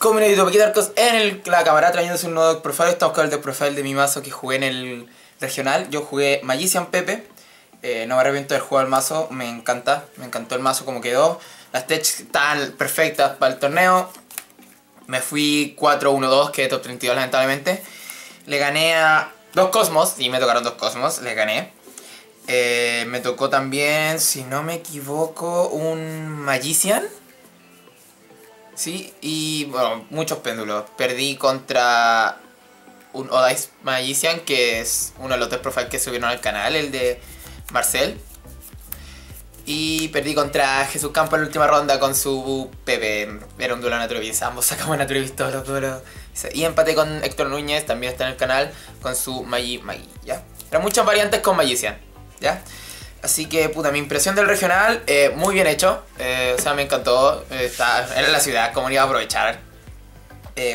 comunidad de Arcos en la cámara trayéndose un nuevo profile. Estamos con el profile de mi mazo que jugué en el regional. Yo jugué Magician Pepe. Eh, no me arrepiento del juego del mazo, me encanta, me encantó el mazo como quedó. Las techs están perfectas para el torneo. Me fui 4-1-2, quedé top 32 lamentablemente. Le gané a dos Cosmos, y me tocaron dos Cosmos, le gané. Eh, me tocó también, si no me equivoco, un Magician. Sí, y bueno, muchos péndulos. Perdí contra un Odice Magician, que es uno de los tres profiles que subieron al canal, el de Marcel. Y perdí contra Jesús Campo en la última ronda con su Pepe. Era un duelo Naturvis. Ambos sacamos Naturvis todos los duelos. Y empaté con Héctor Núñez, también está en el canal, con su Magi Magi, ¿ya? Eran muchas variantes con Magician, ¿ya? Así que, puta, mi impresión del regional, eh, muy bien hecho. Eh, o sea, me encantó. Eh, está, era la ciudad, como iba a aprovechar.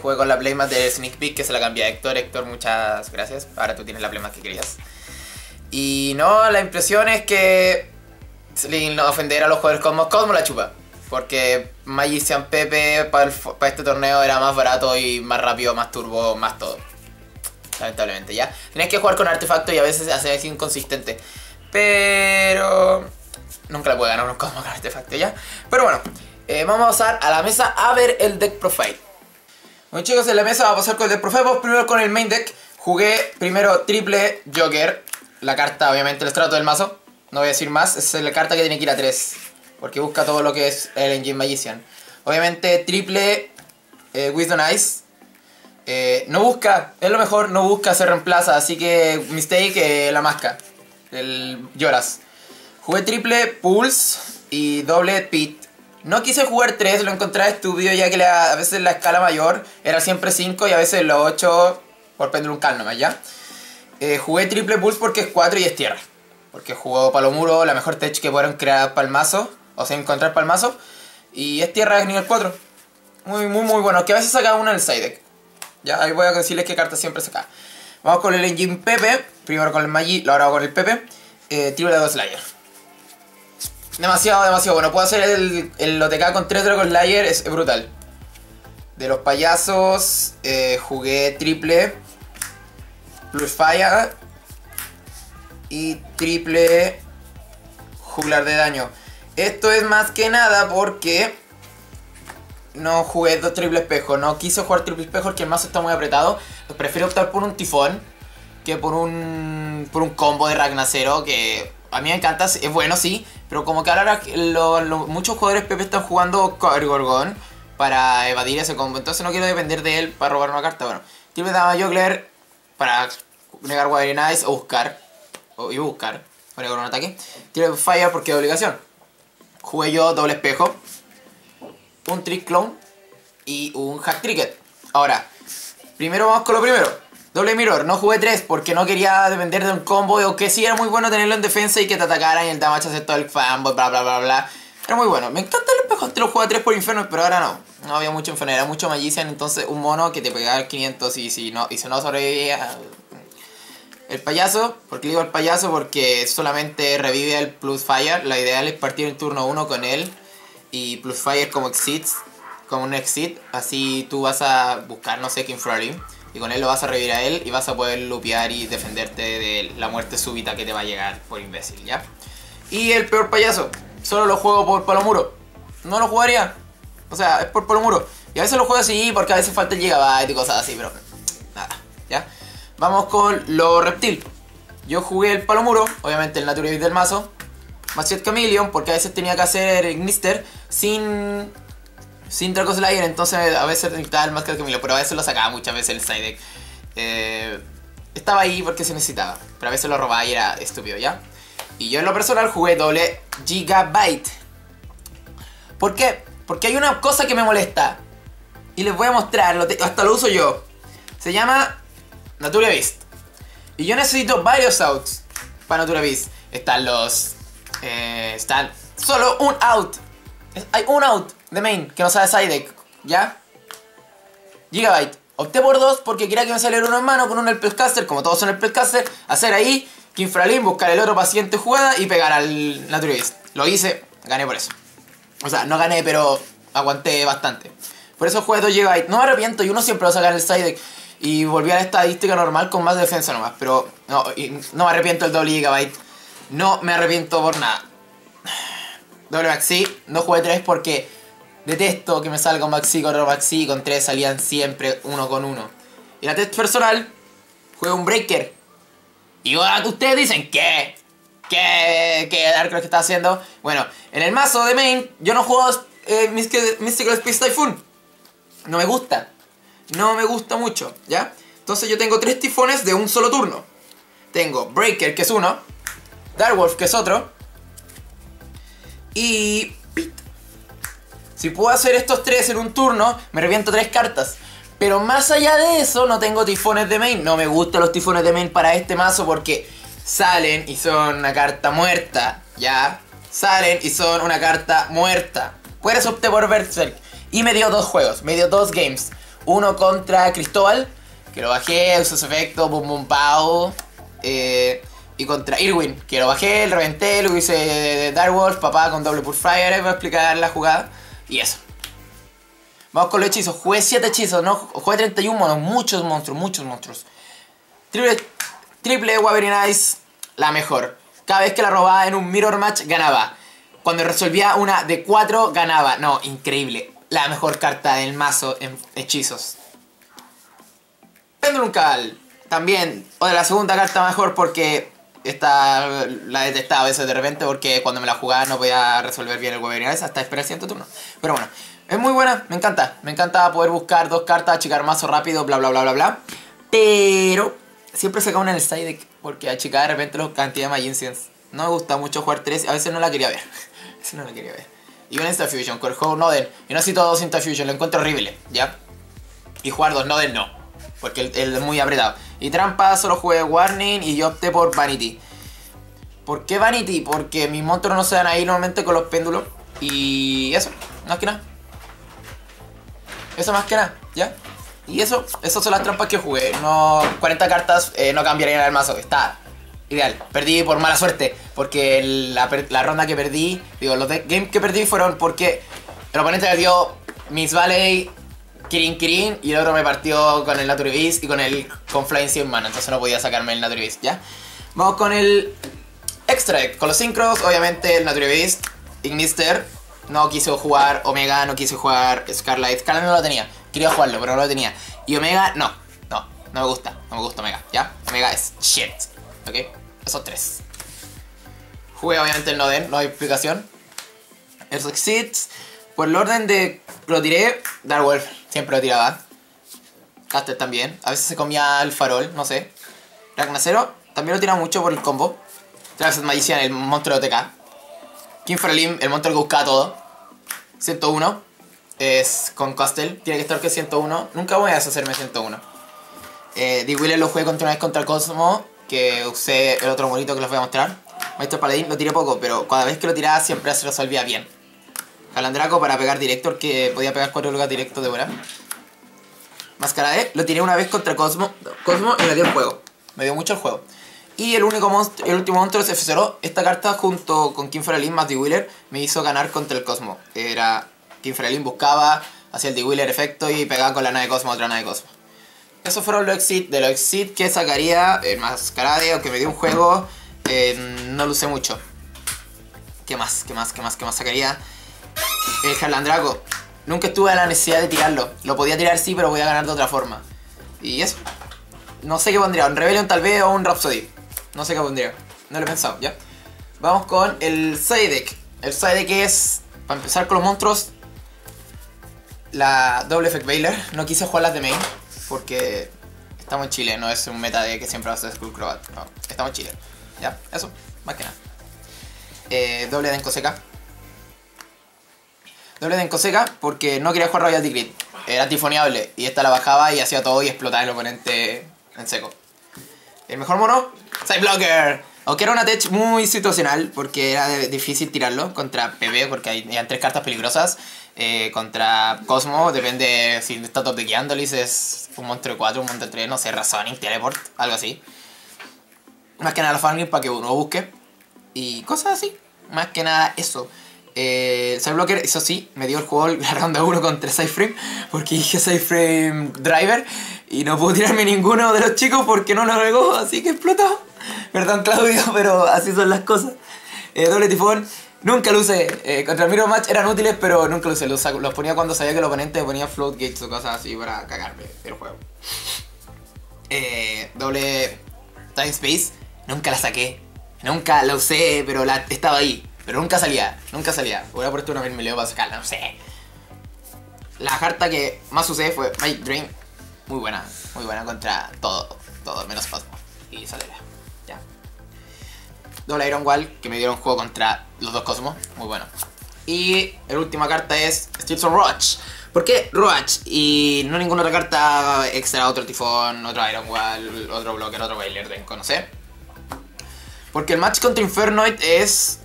jugué con la playmat de Sneak Peek, que se la cambié a Héctor. Héctor, muchas gracias. Ahora tú tienes la playmat que querías. Y no, la impresión es que. Sin ofender a los jugadores Cosmos, Cosmos la chupa. Porque Magician Pepe para, para este torneo era más barato y más rápido, más turbo, más todo. Lamentablemente, ¿ya? Tienes que jugar con artefacto y a veces hace inconsistente. Pero... Nunca le puede ganar un Cosmo con artefacto, ¿ya? Pero bueno, eh, vamos a pasar a la mesa a ver el deck profile. Bueno chicos, en la mesa vamos a pasar con el deck profile. Vamos primero con el main deck. Jugué primero triple Joker. La carta, obviamente, el estrato del mazo. No voy a decir más. Es la carta que tiene que ir a 3. Porque busca todo lo que es el Engine Magician. Obviamente, triple eh, Wisdom Ice. Eh, no busca, es lo mejor, no busca, se reemplaza. Así que, mistake, eh, la masca el Lloras. Jugué triple Pulse y doble Pit. No quise jugar 3, lo encontré estúpido ya que a veces la escala mayor era siempre 5 y a veces lo 8 por Pendulum Calma, ¿ya? Eh, jugué triple Pulse porque es 4 y es tierra. Porque jugó Palomuro, la mejor tech que pudieron crear palmazo, o sea, encontrar palmazo. Y es tierra, es nivel 4. Muy, muy, muy bueno. Que a veces saca uno en el side deck. Ya, ahí voy a decirles qué carta siempre saca. Vamos con el engine Pepe. Primero con el Magi, ahora con el Pepe. Eh, triple de Slayer. Demasiado, demasiado bueno. Puedo hacer el, el OTK con 3 Dragon Slayer, es brutal. De los payasos, eh, jugué triple Plus Fire y triple juglar de daño. Esto es más que nada porque no jugué dos triple espejo. No quise jugar triple espejo porque el mazo está muy apretado. Prefiero optar por un tifón que por un, por un combo de Ragnacero que a mí me encanta, es bueno sí, pero como que ahora muchos jugadores PP están jugando Gorgon para evadir ese combo, entonces no quiero depender de él para robar una carta. Bueno, triple Dama Jogler para negar Eyes o buscar, o, y buscar, para un ataque. Triple Fire porque es obligación. Jugué yo doble espejo, un Trick Clone y un Hack Tricket. Ahora, primero vamos con lo primero. Doble mirror, no jugué 3 porque no quería depender de un combo o que sí era muy bueno tenerlo en defensa y que te atacaran y el damage todo el fanboy, bla bla bla bla. Era muy bueno. Me encanta el espejo, te lo jugué 3 por Inferno, pero ahora no. No había mucho Inferno, era mucho Magician, entonces un mono que te pegaba el 500 y si no, y si no sobrevivía... El payaso, ¿por qué digo el payaso? Porque solamente revive el Plus Fire. La idea es partir el turno 1 con él y Plus Fire como exits, como un exit. Así tú vas a buscar, no sé, King Frolly y con él lo vas a revivir a él y vas a poder lupear y defenderte de la muerte súbita que te va a llegar por imbécil, ¿ya? Y el peor payaso, solo lo juego por Palomuro. No lo jugaría. O sea, es por Palomuro. Y a veces lo juego así porque a veces falta el gigabyte y cosas así, pero nada, ¿ya? Vamos con lo reptil. Yo jugué el Palomuro, obviamente el Naturalist del mazo. Machiet Chameleon, porque a veces tenía que hacer Gnister sin sin Draco Slayer, entonces a veces necesitaba el Máscara Camilo, pero a veces lo sacaba muchas veces el side deck. Eh, estaba ahí porque se necesitaba, pero a veces lo robaba y era estúpido, ¿ya? Y yo en lo personal jugué doble Gigabyte. ¿Por qué? Porque hay una cosa que me molesta. Y les voy a mostrar, hasta lo uso yo. Se llama Natura Beast. Y yo necesito varios outs para Natura Beast. Están los... Eh, están solo un out. Hay un out de main, que no sabe side deck, ¿ya? Gigabyte. Opté por dos porque quería que me saliera uno en mano con uno el Pelcaster, como todos son el Pelcaster, hacer ahí, Kinfralin, buscar el otro paciente jugada y pegar al Naturalist. Lo hice, gané por eso. O sea, no gané, pero aguanté bastante. Por eso juego 2 GB. No me arrepiento, y uno siempre va a sacar el side. Y volví a la estadística normal con más defensa nomás. Pero no, no me arrepiento del doble gigabyte. No me arrepiento por nada. Doble maxi, no jugué 3 porque detesto que me salga un maxi con otro maxi. Con 3 salían siempre uno con uno. Y la test personal, juego un breaker. Y ustedes dicen, ¿qué? ¿Qué? ¿Qué Dark que está haciendo? Bueno, en el mazo de main, yo no juego eh, Mystical Space Typhoon. No me gusta. No me gusta mucho, ¿ya? Entonces yo tengo tres tifones de un solo turno. Tengo Breaker, que es uno. Darkwolf, que es otro. Y... Pit. Si puedo hacer estos tres en un turno, me reviento tres cartas. Pero más allá de eso, no tengo tifones de main. No me gustan los tifones de main para este mazo porque salen y son una carta muerta. ¿Ya? Salen y son una carta muerta. Puedes optar por Berserk. Y me dio dos juegos, me dio dos games. Uno contra Cristóbal, que lo bajé, usó su efecto, boom boom pow. Eh, y contra Irwin, que lo bajé, lo reventé, lo hice Dark Wolf, papá con doble Fire, voy a explicar la jugada. Y eso. Vamos con los hechizos. Jugué 7 hechizos, ¿no? Jugué 31 monos, muchos monstruos, muchos monstruos. Triple, triple Wyvern Ice, la mejor. Cada vez que la robaba en un Mirror Match, ganaba. Cuando resolvía una de 4, ganaba. No, increíble la mejor carta del mazo en hechizos. Pendulum también, o de la segunda carta mejor porque esta la detestaba a veces de repente porque cuando me la jugaba no podía resolver bien el Weberiales hasta esperar el siguiente turno. Pero bueno, es muy buena, me encanta. Me encanta poder buscar dos cartas, achicar mazo rápido, bla bla bla bla bla. Pero siempre se cae una en el side deck porque achicar de repente la cantidad de Magicians. No me gusta mucho jugar 3, a veces no la quería ver. a veces no la quería ver y un Instafusion con el juego Noden. Y no necesito dos Instafusion, lo encuentro horrible, ¿ya? Y jugar dos Noden no, porque él, es muy apretado. Y trampa solo jugué Warning y yo opté por Vanity. ¿Por qué Vanity? Porque mis monstruos no se dan ahí normalmente con los péndulos. Y eso, más que nada. Eso más que nada, ¿ya? Y eso, esas son las trampas que jugué. No, 40 cartas eh, no cambiarían el mazo. Está ideal. Perdí por mala suerte, porque la, ronda que perdí, digo, los games que perdí fueron porque el oponente me dio Miss Valley, Kirin Kirin, y el otro me partió con el Nature Beast y con el con Flying Sea Mana, entonces no podía sacarme el Nature Beast, ¿ya? Vamos con el Extra con los Synchros, obviamente el Nature Beast, Ignister, no quiso jugar Omega, no quiso jugar Scarlight, Scarlight no lo tenía, quería jugarlo, pero no lo tenía. Y Omega, no, no, no me gusta, no me gusta Omega, ¿ya? Omega es shit, ¿ok? Esos tres. Jugué obviamente el Noden, no hay explicación. El Succeeds, por el orden de lo tiré, Dark siempre lo tiraba. Caster también, a veces se comía el farol, no sé. Ragnacero, también lo tira mucho por el combo. Travis Magician, el monstruo de OTK. King Frolim, el monstruo que busca todo. 101. Es con Castle, tiene que estar que 101. Nunca voy a deshacerme 101. Eh, D. lo jugué contra una vez contra el Cosmo que usé el otro monito que les voy a mostrar. Maestro Paladín lo tiré poco, pero cada vez que lo tiraba siempre se resolvía bien. Calandraco para pegar directo, que podía pegar 4 lugares directo de buena. Máscara de, lo tiré una vez contra Cosmo, Cosmo y me dio el juego. Me dio mucho el juego. Y el único monstruo, el último monstruo es F0. Esta carta junto con Kim Ferelin más D-Wheeler me hizo ganar contra el Cosmo. Era Kim Ferelin buscaba, hacía el D-Wheeler efecto y pegaba con la nave Cosmo otra nave Cosmo. Esos fueron los exit. De los exit que sacaría el Mascarade o que me dio un juego, eh, no lo usé mucho. ¿Qué más? ¿Qué más? ¿Qué más? ¿Qué más sacaría? El Harlandraco. Nunca estuve a la necesidad de tirarlo. Lo podía tirar sí, pero voy a ganar de otra forma. Y eso. No sé qué pondría. Un Rebellion tal vez o un Rhapsody. No sé qué pondría. No lo he pensado, ¿ya? Vamos con el side deck. El side deck es, para empezar con los monstruos, la Double Effect Baylor. No quise jugar las de main porque estamos en Chile, no es un meta de que siempre va a ser Skullcrobat. No, estamos en Chile. Ya, eso, más que nada. Eh, doble de Encoseca. Doble de Encoseca porque no quería jugar Royalty Grid. Era tifoneable y esta la bajaba y hacía todo y explotaba el oponente en seco. El mejor mono, Sideblocker. Aunque era una tech muy situacional porque era difícil tirarlo contra PB porque hay, hay tres cartas peligrosas. Eh, contra Cosmo, depende si está top es un monstruo de 4, un monstruo de 3, no sé, Razoning, Teleport, algo así. Más que nada farming para que uno busque. Y cosas así. Más que nada eso. Eh, Sideblocker, eso sí, me dio el juego la ronda 1 contra Sideframe, porque dije Sideframe Driver y no puedo tirarme ninguno de los chicos porque no lo regó, así que explotó. Perdón Claudio, pero así son las cosas. Eh, doble tifón, nunca lo usé. Eh, contra el Mirror Match eran útiles, pero nunca lo usé. Los, los ponía cuando sabía que el oponente ponía float gates o cosas así para cagarme el juego. Eh, doble Time Space, nunca la saqué. Nunca la usé, pero la, estaba ahí. Pero nunca salía, nunca salía. Voy a puesto una vez me leo para sacarla, no sé. La carta que más usé fue Magic Dream. Muy buena, muy buena contra todo, todo, menos Cosmo. Y sale ya. Doble Iron Wall, que me dieron juego contra los dos Cosmos, muy bueno. Y la última carta es Streets of Roach. ¿Por qué Roach? Y no ninguna otra carta extra, otro tifón, otro Iron Wall, otro blocker, otro Bailer de conocer. Porque el match contra Infernoid es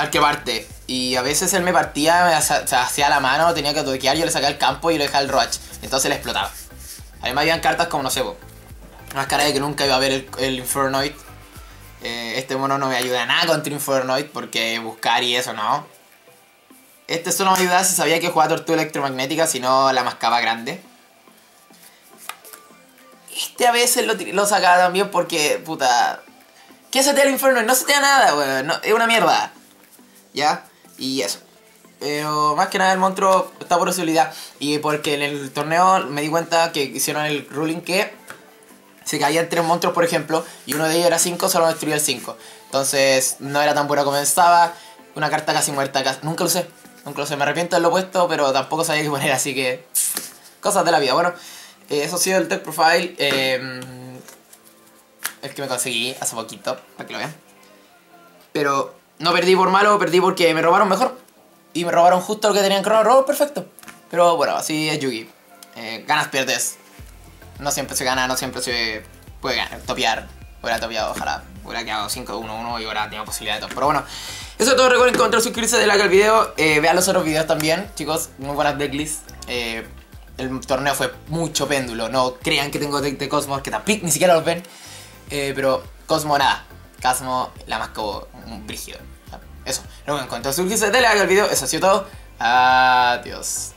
al que parte. Y a veces él me partía, me hacía la mano, tenía que toquear, yo le sacaba el campo y le dejaba el Roach. Entonces le explotaba. Además habían cartas como, no sé, más cara de que nunca iba a ver el, Infernoid. Eh, este mono no me ayuda nada contra Infernoid porque buscar y eso no. Este solo me ayudaba si sabía que jugaba tortuga electromagnética, si no la mascaba grande. Este a veces lo, sacaba también porque, puta... ¿Qué se te da el Infernoid? No se te da nada, weón. es una mierda. ¿Ya? Y eso. Pero más que nada el monstruo está por posibilidad. Y porque en el torneo me di cuenta que hicieron el ruling que se caían tres monstruos, por ejemplo, y uno de ellos era 5, solo destruía el 5. Entonces no era tan buena como estaba. Una carta casi muerta, nunca lo sé. Nunca lo sé. Me arrepiento de lo puesto, pero tampoco sabía qué poner, así que. Cosas de la vida. Bueno, eh, eso ha sido el deck profile. Eh, el que me conseguí hace poquito, para que lo vean. Pero no perdí por malo, perdí porque me robaron mejor. Y me robaron justo lo que tenían que robar. Robo perfecto. Pero bueno, así es Yugi. Eh, ganas, pierdes. No siempre se gana, no siempre se puede ganar, topear. Hubiera topeado, ojalá. Hubiera quedado 5-1-1 y ahora tenía posibilidad de todo. Pero bueno, eso es todo. Recuerden comentar, suscribirse, de like al video. Eh, vean los otros videos también, chicos. Muy buenas decklists. Eh, el torneo fue mucho péndulo. No crean que tengo deck de Cosmos, que tampoco ni siquiera los ven. Eh, pero Cosmo nada. Cosmo la más como un brígido. Eso. Luego en cuanto suscribirse, dale like al video. Eso ha sido todo. Adiós.